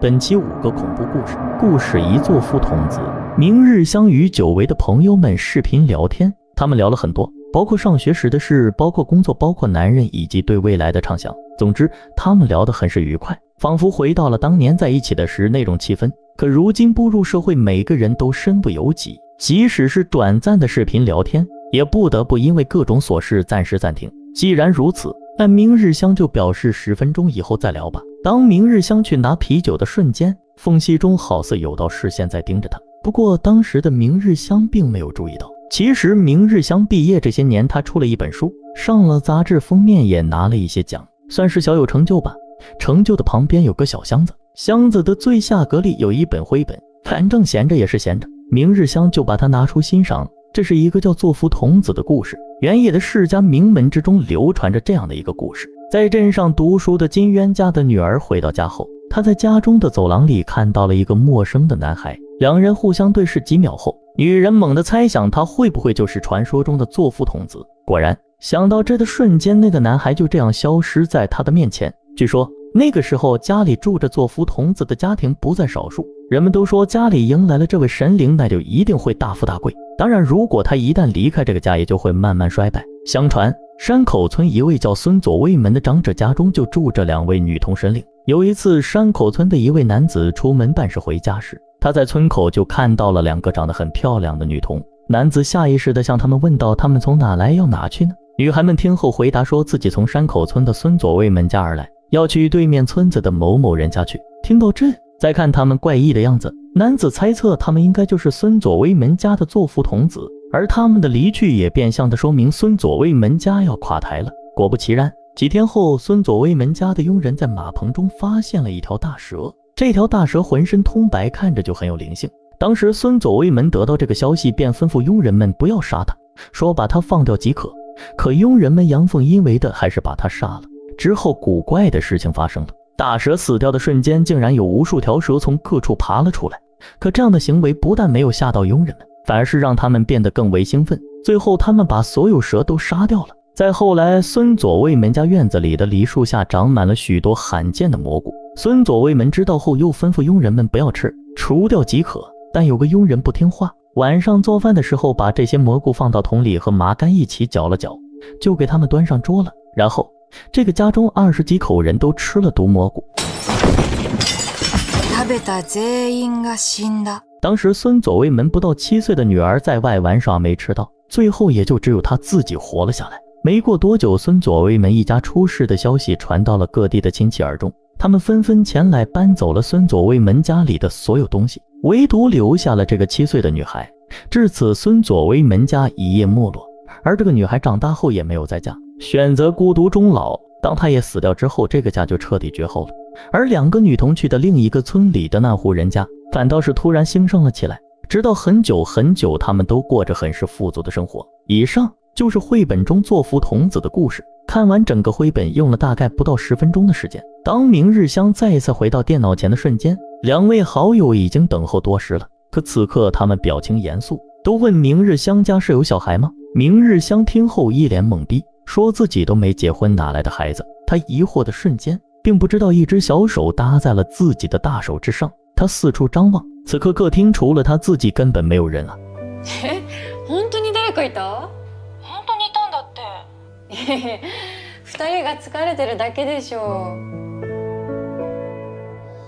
本期五个恐怖故事。故事一：作父童子。明日相与久违的朋友们视频聊天，他们聊了很多，包括上学时的事，包括工作，包括男人，以及对未来的畅想。总之，他们聊得很是愉快，仿佛回到了当年在一起的时那种气氛。可如今步入社会，每个人都身不由己，即使是短暂的视频聊天，也不得不因为各种琐事暂时暂停。既然如此，但明日香就表示十分钟以后再聊吧。当明日香去拿啤酒的瞬间，缝隙中好似有道视线在盯着他。不过当时的明日香并没有注意到，其实明日香毕业这些年，他出了一本书，上了杂志封面，也拿了一些奖，算是小有成就吧。成就的旁边有个小箱子，箱子的最下格里有一本绘本，反正闲着也是闲着，明日香就把它拿出欣赏。这是一个叫作福童子的故事，原野的世家名门之中流传着这样的一个故事。在镇上读书的金渊家的女儿回到家后，她在家中的走廊里看到了一个陌生的男孩。两人互相对视几秒后，女人猛地猜想他会不会就是传说中的作夫童子。果然，想到这的瞬间，那个男孩就这样消失在他的面前。据说那个时候家里住着作夫童子的家庭不在少数，人们都说家里迎来了这位神灵，那就一定会大富大贵。当然，如果他一旦离开这个家，也就会慢慢衰败。相传。山口村一位叫孙左卫门的长者家中就住着两位女童神灵。有一次，山口村的一位男子出门办事回家时，他在村口就看到了两个长得很漂亮的女童。男子下意识地向他们问道：“他们从哪来，要哪去呢？”女孩们听后回答说自己从山口村的孙左卫门家而来，要去对面村子的某某人家去。听到这，再看他们怪异的样子，男子猜测他们应该就是孙左卫门家的作福童子。而他们的离去也变相的说明孙左卫门家要垮台了。果不其然，几天后，孙左卫门家的佣人在马棚中发现了一条大蛇。这条大蛇浑身通白，看着就很有灵性。当时孙左卫门得到这个消息，便吩咐佣人们不要杀它，说把它放掉即可。可佣人们阳奉阴违的，还是把它杀了。之后，古怪的事情发生了：大蛇死掉的瞬间，竟然有无数条蛇从各处爬了出来。可这样的行为不但没有吓到佣人们。反而是让他们变得更为兴奋。最后，他们把所有蛇都杀掉了。再后来，孙左卫门家院子里的梨树下长满了许多罕见的蘑菇。孙左卫门知道后，又吩咐佣人们不要吃，除掉即可。但有个佣人不听话，晚上做饭的时候，把这些蘑菇放到桶里和麻干一起搅了搅，就给他们端上桌了。然后，这个家中二十几口人都吃了毒蘑菇。当时孙左卫门不到七岁的女儿在外玩耍没吃到，最后也就只有他自己活了下来。没过多久，孙左卫门一家出事的消息传到了各地的亲戚耳中，他们纷纷前来搬走了孙左卫门家里的所有东西，唯独留下了这个七岁的女孩。至此，孙左卫门家一夜没落。而这个女孩长大后也没有再嫁，选择孤独终老。当她也死掉之后，这个家就彻底绝后了。而两个女童去的另一个村里的那户人家。反倒是突然兴盛了起来，直到很久很久，他们都过着很是富足的生活。以上就是绘本中作福童子的故事。看完整个绘本用了大概不到十分钟的时间。当明日香再次回到电脑前的瞬间，两位好友已经等候多时了。可此刻他们表情严肃，都问明日香家是有小孩吗？明日香听后一脸懵逼，说自己都没结婚，哪来的孩子？他疑惑的瞬间，并不知道一只小手搭在了自己的大手之上。他四处张望，此刻客厅除了他自己，根本没有人啊！本当に誰かいた？本当にいたんだって。二人が疲れてるだけでしょ。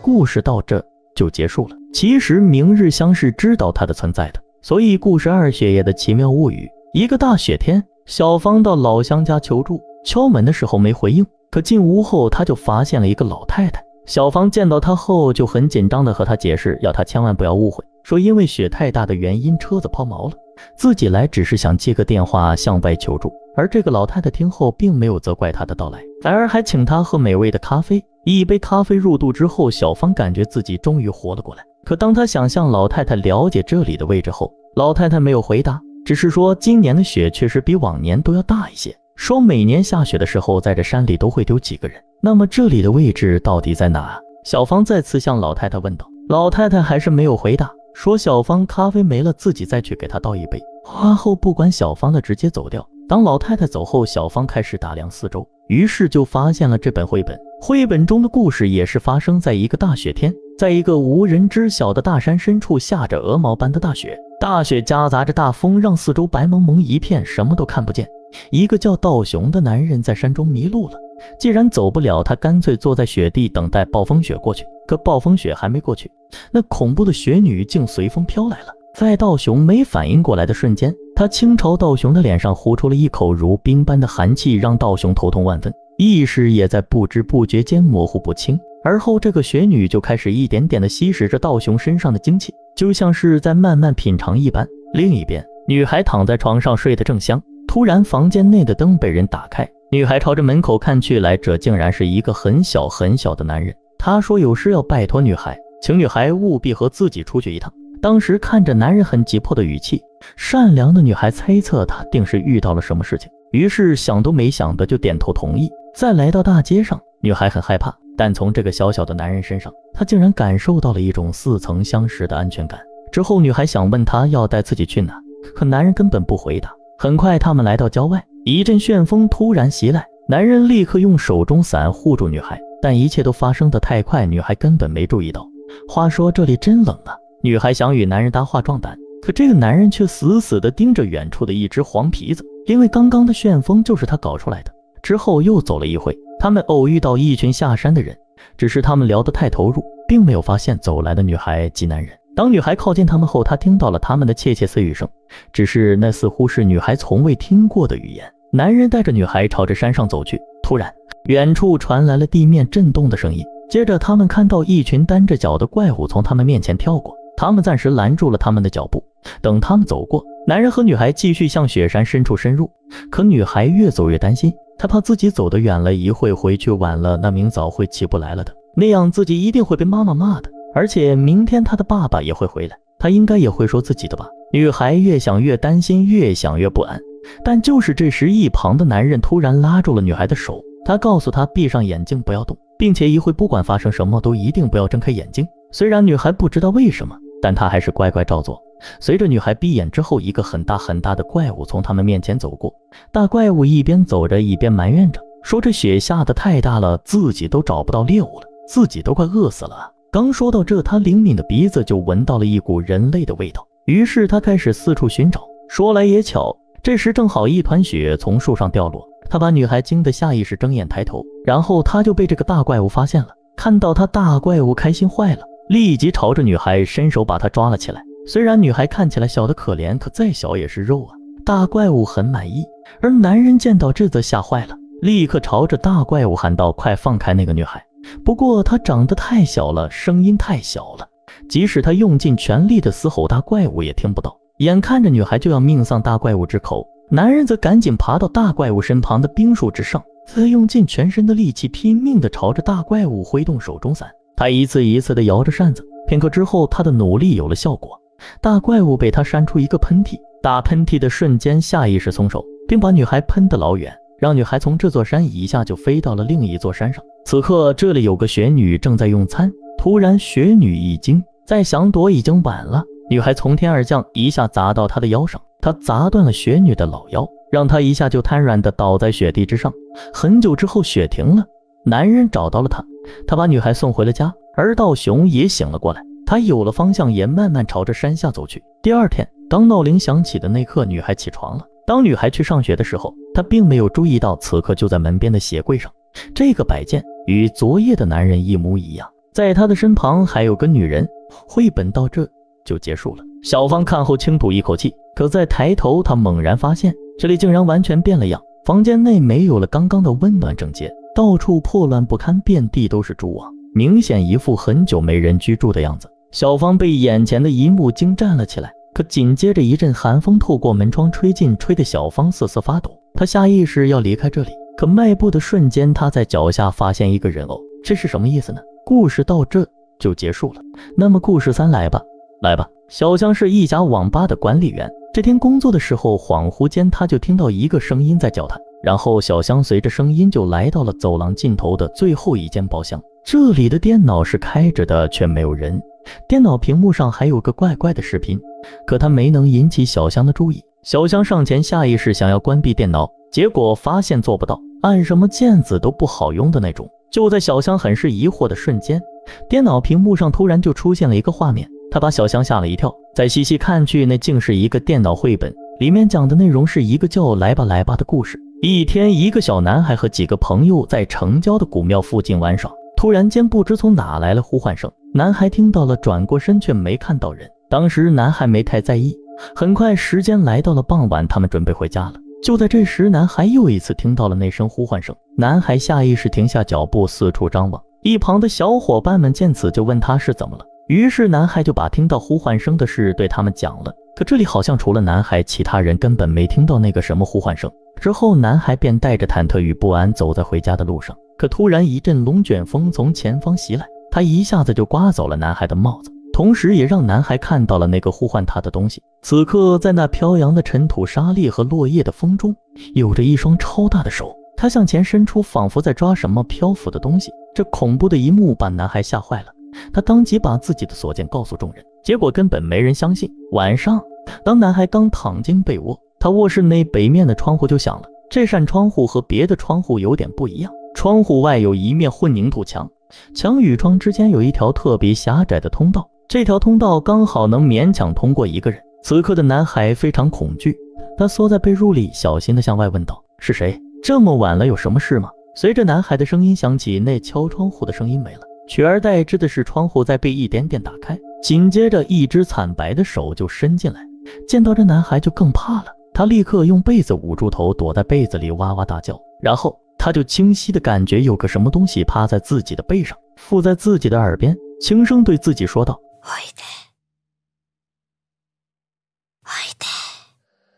故事到这就结束了。其实明日香是知道他的存在的，所以故事二雪夜的奇妙物语。一个大雪天， 小芳到老乡家求助，敲门的时候没回应，可进屋后，他就发现了一个老太太。小芳见到他后就很紧张的和他解释，要他千万不要误会，说因为雪太大的原因车子抛锚了，自己来只是想借个电话向外求助。而这个老太太听后并没有责怪他的到来，反而还请他喝美味的咖啡。一杯咖啡入肚之后，小芳感觉自己终于活了过来。可当他想向老太太了解这里的位置后，老太太没有回答，只是说今年的雪确实比往年都要大一些。说每年下雪的时候，在这山里都会丢几个人。那么这里的位置到底在哪？小芳再次向老太太问道。老太太还是没有回答，说小芳咖啡没了，自己再去给她倒一杯。话后不管小芳的，直接走掉。当老太太走后，小芳开始打量四周，于是就发现了这本绘本。绘本中的故事也是发生在一个大雪天。在一个无人知晓的大山深处，下着鹅毛般的大雪，大雪夹杂着大风，让四周白蒙蒙一片，什么都看不见。一个叫道雄的男人在山中迷路了，既然走不了，他干脆坐在雪地等待暴风雪过去。可暴风雪还没过去，那恐怖的雪女竟随风飘来了。在道雄没反应过来的瞬间，她轻朝道雄的脸上呼出了一口如冰般的寒气，让道雄头痛万分，意识也在不知不觉间模糊不清。而后，这个雪女就开始一点点的吸食着道雄身上的精气，就像是在慢慢品尝一般。另一边，女孩躺在床上睡得正香，突然房间内的灯被人打开，女孩朝着门口看去，来者竟然是一个很小很小的男人。他说有事要拜托女孩，请女孩务必和自己出去一趟。当时看着男人很急迫的语气，善良的女孩猜测他定是遇到了什么事情，于是想都没想的就点头同意。再来到大街上，女孩很害怕。但从这个小小的男人身上，她竟然感受到了一种似曾相识的安全感。之后，女孩想问他要带自己去哪，可男人根本不回答。很快，他们来到郊外，一阵旋风突然袭来，男人立刻用手中伞护住女孩，但一切都发生的太快，女孩根本没注意到。话说这里真冷啊！女孩想与男人搭话壮胆，可这个男人却死死地盯着远处的一只黄皮子，因为刚刚的旋风就是他搞出来的。之后又走了一会。他们偶遇到一群下山的人，只是他们聊得太投入，并没有发现走来的女孩及男人。当女孩靠近他们后，他听到了他们的窃窃私语声，只是那似乎是女孩从未听过的语言。男人带着女孩朝着山上走去，突然，远处传来了地面震动的声音，接着他们看到一群单着脚的怪物从他们面前跳过，他们暂时拦住了他们的脚步。等他们走过，男人和女孩继续向雪山深处深入，可女孩越走越担心。她怕自己走得远了，一会回去晚了，那明早会起不来了的，那样自己一定会被妈妈骂的。而且明天她的爸爸也会回来，他应该也会说自己的吧。女孩越想越担心，越想越不安。但就是这时，一旁的男人突然拉住了女孩的手，他告诉她闭上眼睛，不要动，并且一会不管发生什么都一定不要睁开眼睛。虽然女孩不知道为什么，但她还是乖乖照做。随着女孩闭眼之后，一个很大很大的怪物从他们面前走过。大怪物一边走着，一边埋怨着，说：“这雪下的太大了，自己都找不到猎物了，自己都快饿死了。”刚说到这，他灵敏的鼻子就闻到了一股人类的味道，于是他开始四处寻找。说来也巧，这时正好一团雪从树上掉落，他把女孩惊得下意识睁眼抬头，然后他就被这个大怪物发现了。看到他，大怪物开心坏了，立即朝着女孩伸手把她抓了起来。虽然女孩看起来小得可怜，可再小也是肉啊！大怪物很满意，而男人见到这则吓坏了，立刻朝着大怪物喊道：“快放开那个女孩！”不过她长得太小了，声音太小了，即使他用尽全力的嘶吼，大怪物也听不到。眼看着女孩就要命丧大怪物之口，男人则赶紧爬到大怪物身旁的冰树之上，再用尽全身的力气拼命地朝着大怪物挥动手中伞。他一次一次地摇着扇子，片刻之后，他的努力有了效果。大怪物被他扇出一个喷嚏，打喷嚏的瞬间，下意识松手，并把女孩喷得老远，让女孩从这座山一下就飞到了另一座山上。此刻这里有个雪女正在用餐，突然雪女一惊，再想躲已经晚了。女孩从天而降，一下砸到她的腰上，她砸断了雪女的老腰，让她一下就瘫软的倒在雪地之上。很久之后，雪停了，男人找到了她，他把女孩送回了家，而道雄也醒了过来。他有了方向，也慢慢朝着山下走去。第二天，当闹铃响起的那刻，女孩起床了。当女孩去上学的时候，她并没有注意到，此刻就在门边的鞋柜上，这个摆件与昨夜的男人一模一样。在他的身旁还有个女人。绘本到这就结束了。小芳看后轻吐一口气，可再抬头，她猛然发现这里竟然完全变了样。房间内没有了刚刚的温暖整洁，到处破乱不堪，遍地都是蛛网，明显一副很久没人居住的样子。小芳被眼前的一幕惊站了起来，可紧接着一阵寒风透过门窗吹进，吹得小芳瑟瑟发抖。她下意识要离开这里，可迈步的瞬间，她在脚下发现一个人偶，这是什么意思呢？故事到这就结束了。那么故事三来吧，来吧。小香是一家网吧的管理员，这天工作的时候，恍惚间他就听到一个声音在叫他，然后小香随着声音就来到了走廊尽头的最后一间包厢。这里的电脑是开着的，却没有人。电脑屏幕上还有个怪怪的视频，可他没能引起小香的注意。小香上前，下意识想要关闭电脑，结果发现做不到，按什么键子都不好用的那种。就在小香很是疑惑的瞬间，电脑屏幕上突然就出现了一个画面，他把小香吓了一跳。再细细看去，那竟是一个电脑绘本，里面讲的内容是一个叫“来吧来吧”的故事。一天，一个小男孩和几个朋友在城郊的古庙附近玩耍，突然间不知从哪来了呼唤声，男孩听到了，转过身却没看到人。当时男孩没太在意。很快，时间来到了傍晚，他们准备回家了。就在这时，男孩又一次听到了那声呼唤声。男孩下意识停下脚步，四处张望。一旁的小伙伴们见此，就问他是怎么了。于是，男孩就把听到呼唤声的事对他们讲了。可这里好像除了男孩，其他人根本没听到那个什么呼唤声。之后，男孩便带着忐忑与不安走在回家的路上。可突然，一阵龙卷风从前方袭来，他一下子就刮走了男孩的帽子。同时，也让男孩看到了那个呼唤他的东西。此刻，在那飘扬的尘土、沙砾和落叶的风中，有着一双超大的手，他向前伸出，仿佛在抓什么漂浮的东西。这恐怖的一幕把男孩吓坏了，他当即把自己的所见告诉众人，结果根本没人相信。晚上，当男孩刚躺进被窝，他卧室内北面的窗户就响了。这扇窗户和别的窗户有点不一样，窗户外有一面混凝土墙，墙与窗之间有一条特别狭窄的通道。这条通道刚好能勉强通过一个人。此刻的男孩非常恐惧，他缩在被褥里，小心地向外问道：“是谁？这么晚了，有什么事吗？”随着男孩的声音响起，那敲窗户的声音没了，取而代之的是窗户在被一点点打开。紧接着，一只惨白的手就伸进来，见到这男孩就更怕了。他立刻用被子捂住头，躲在被子里哇哇大叫。然后他就清晰的感觉有个什么东西趴在自己的背上，附在自己的耳边，轻声对自己说道。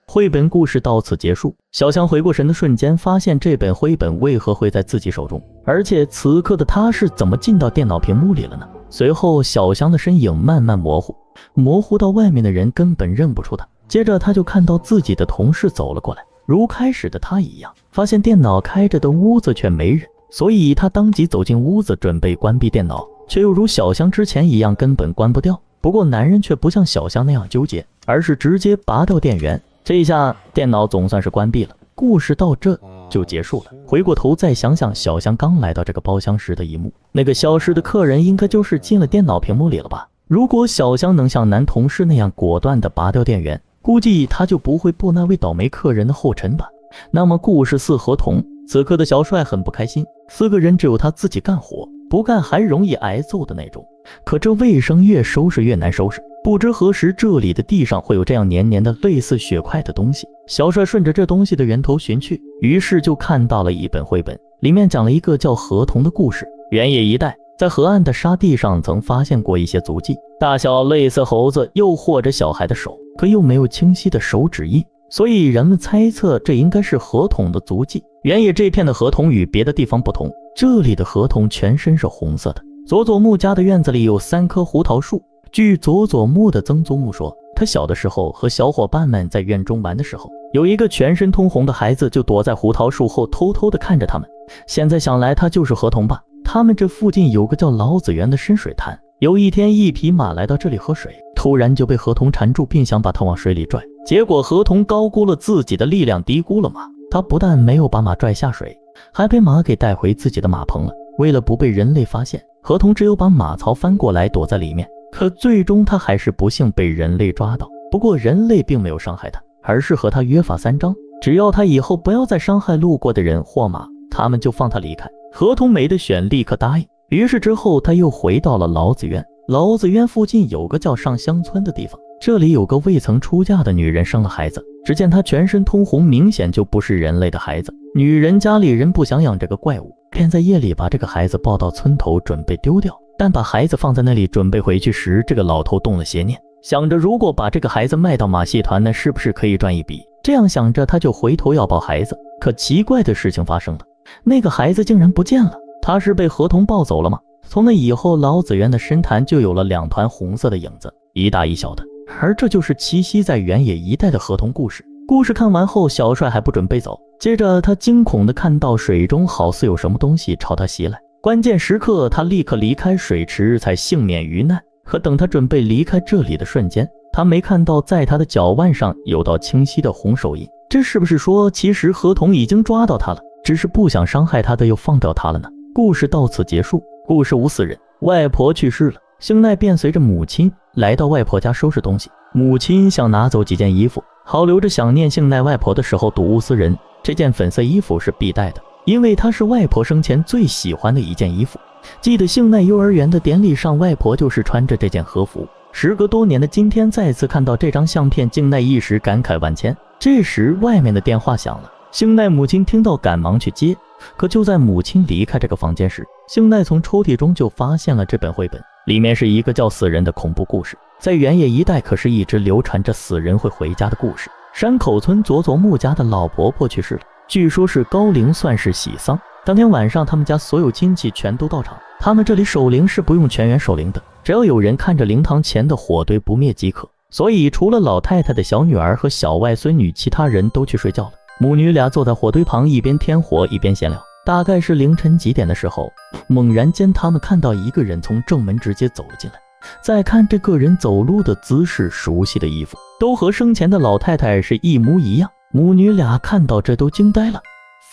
绘本故事到此结束。小香回过神的瞬间，发现这本绘本为何会在自己手中，而且此刻的她是怎么进到电脑屏幕里了呢？随后，小香的身影慢慢模糊，模糊到外面的人根本认不出她。接着，她就看到自己的同事走了过来，如开始的他一样，发现电脑开着的屋子却没人，所以他当即走进屋子，准备关闭电脑。却又如小香之前一样，根本关不掉。不过男人却不像小香那样纠结，而是直接拔掉电源。这一下电脑总算是关闭了。故事到这就结束了。回过头再想想小香刚来到这个包厢时的一幕，那个消失的客人应该就是进了电脑屏幕里了吧？如果小香能像男同事那样果断地拔掉电源，估计他就不会步那位倒霉客人的后尘吧。那么故事四合同，此刻的小帅很不开心。四个人只有他自己干活。不干还容易挨揍的那种，可这卫生越收拾越难收拾。不知何时，这里的地上会有这样黏黏的、类似血块的东西。小帅顺着这东西的源头寻去，于是就看到了一本绘本，里面讲了一个叫河童的故事。原野一带，在河岸的沙地上曾发现过一些足迹，大小类似猴子，又或者小孩的手，可又没有清晰的手指印，所以人们猜测这应该是河童的足迹。原野这片的河童与别的地方不同。这里的河童全身是红色的。佐佐木家的院子里有三棵胡桃树。据佐佐木的曾祖母说，他小的时候和小伙伴们在院中玩的时候，有一个全身通红的孩子就躲在胡桃树后偷偷的看着他们。现在想来，他就是河童吧？他们这附近有个叫老子园的深水潭。有一天，一匹马来到这里喝水，突然就被河童缠住，并想把他往水里拽。结果河童高估了自己的力量，低估了马。他不但没有把马拽下水。还被马给带回自己的马棚了。为了不被人类发现，河童只有把马槽翻过来躲在里面。可最终他还是不幸被人类抓到。不过人类并没有伤害他，而是和他约法三章：只要他以后不要再伤害路过的人或马，他们就放他离开。河童没得选，立刻答应。于是之后他又回到了老子院。老子院附近有个叫上香村的地方，这里有个未曾出嫁的女人生了孩子。只见她全身通红，明显就不是人类的孩子。女人家里人不想养这个怪物，便在夜里把这个孩子抱到村头，准备丢掉。但把孩子放在那里准备回去时，这个老头动了邪念，想着如果把这个孩子卖到马戏团，那是不是可以赚一笔？这样想着，他就回头要抱孩子。可奇怪的事情发生了，那个孩子竟然不见了。他是被河童抱走了吗？从那以后，老子园的深潭就有了两团红色的影子，一大一小的。而这就是栖息在原野一带的河童故事。故事看完后，小帅还不准备走。接着，他惊恐地看到水中好似有什么东西朝他袭来。关键时刻，他立刻离开水池，才幸免于难。可等他准备离开这里的瞬间，他没看到在他的脚腕上有道清晰的红手印。这是不是说，其实河童已经抓到他了，只是不想伤害他的又放掉他了呢？故事到此结束。故事无死人，外婆去世了，幸奈便随着母亲来到外婆家收拾东西。母亲想拿走几件衣服，好留着想念幸奈外婆的时候睹物思人。这件粉色衣服是必带的，因为它是外婆生前最喜欢的一件衣服。记得幸奈幼儿园的典礼上，外婆就是穿着这件和服。时隔多年的今天，再次看到这张相片，静奈一时感慨万千。这时，外面的电话响了，幸奈母亲听到，赶忙去接。可就在母亲离开这个房间时，幸奈从抽屉中就发现了这本绘本，里面是一个叫死人的恐怖故事。在原野一带，可是一直流传着死人会回家的故事。山口村佐佐木家的老婆婆去世了，据说是高龄，算是喜丧。当天晚上，他们家所有亲戚全都到场。他们这里守灵是不用全员守灵的，只要有人看着灵堂前的火堆不灭即可。所以，除了老太太的小女儿和小外孙女，其他人都去睡觉了。母女俩坐在火堆旁，一边添火一边闲聊。大概是凌晨几点的时候，猛然间他们看到一个人从正门直接走了进来。再看这个人走路的姿势，熟悉的衣服都和生前的老太太是一模一样。母女俩看到这都惊呆了，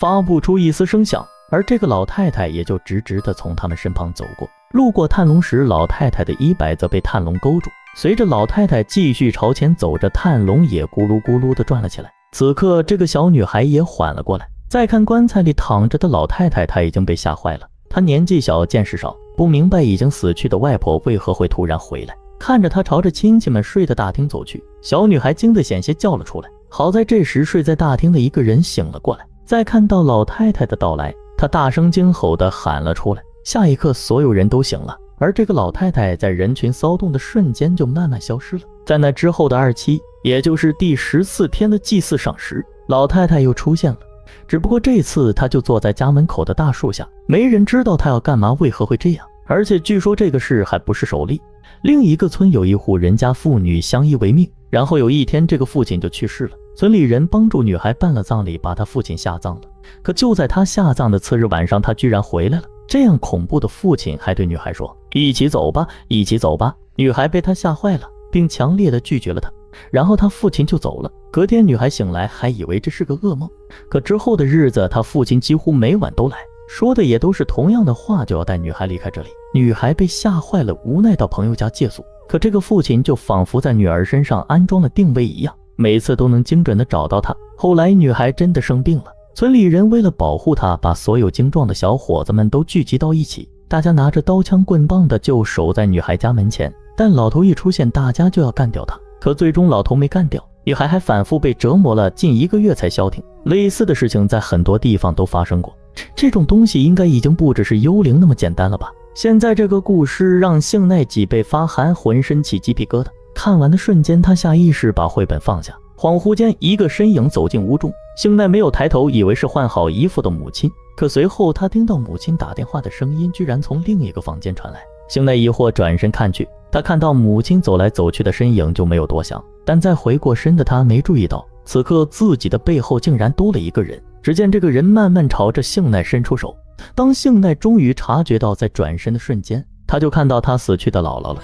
发不出一丝声响。而这个老太太也就直直的从他们身旁走过，路过炭笼时，老太太的衣摆则被炭笼勾住。随着老太太继续朝前走着，炭笼也咕噜咕噜的转了起来。此刻，这个小女孩也缓了过来。再看棺材里躺着的老太太，她已经被吓坏了。她年纪小，见识少，不明白已经死去的外婆为何会突然回来。看着她朝着亲戚们睡的大厅走去，小女孩惊得险些叫了出来。好在这时睡在大厅的一个人醒了过来。再看到老太太的到来。他大声惊吼地喊了出来，下一刻，所有人都醒了，而这个老太太在人群骚动的瞬间就慢慢消失了。在那之后的二期，也就是第十四天的祭祀上时，老太太又出现了，只不过这次她就坐在家门口的大树下，没人知道她要干嘛，为何会这样。而且据说这个事还不是首例，另一个村有一户人家妇女相依为命，然后有一天这个父亲就去世了，村里人帮助女孩办了葬礼，把她父亲下葬了。可就在他下葬的次日晚上，他居然回来了。这样恐怖的父亲还对女孩说：“一起走吧，一起走吧。”女孩被他吓坏了，并强烈的拒绝了他。然后他父亲就走了。隔天，女孩醒来还以为这是个噩梦。可之后的日子，他父亲几乎每晚都来说的也都是同样的话，就要带女孩离开这里。女孩被吓坏了，无奈到朋友家借宿。可这个父亲就仿佛在女儿身上安装了定位一样，每次都能精准的找到她。后来，女孩真的生病了。村里人为了保护她，把所有精壮的小伙子们都聚集到一起，大家拿着刀枪棍棒的就守在女孩家门前。但老头一出现，大家就要干掉他。可最终老头没干掉，女孩还反复被折磨了近一个月才消停。类似的事情在很多地方都发生过。这种东西应该已经不只是幽灵那么简单了吧？现在这个故事让幸奈脊背发寒，浑身起鸡皮疙瘩。看完的瞬间，他下意识把绘本放下。恍惚间，一个身影走进屋中。幸奈没有抬头，以为是换好衣服的母亲。可随后，他听到母亲打电话的声音，居然从另一个房间传来。幸奈疑惑，转身看去，他看到母亲走来走去的身影，就没有多想。但再回过身的他，没注意到此刻自己的背后竟然多了一个人。只见这个人慢慢朝着幸奈伸出手。当幸奈终于察觉到，在转身的瞬间，他就看到他死去的姥姥了。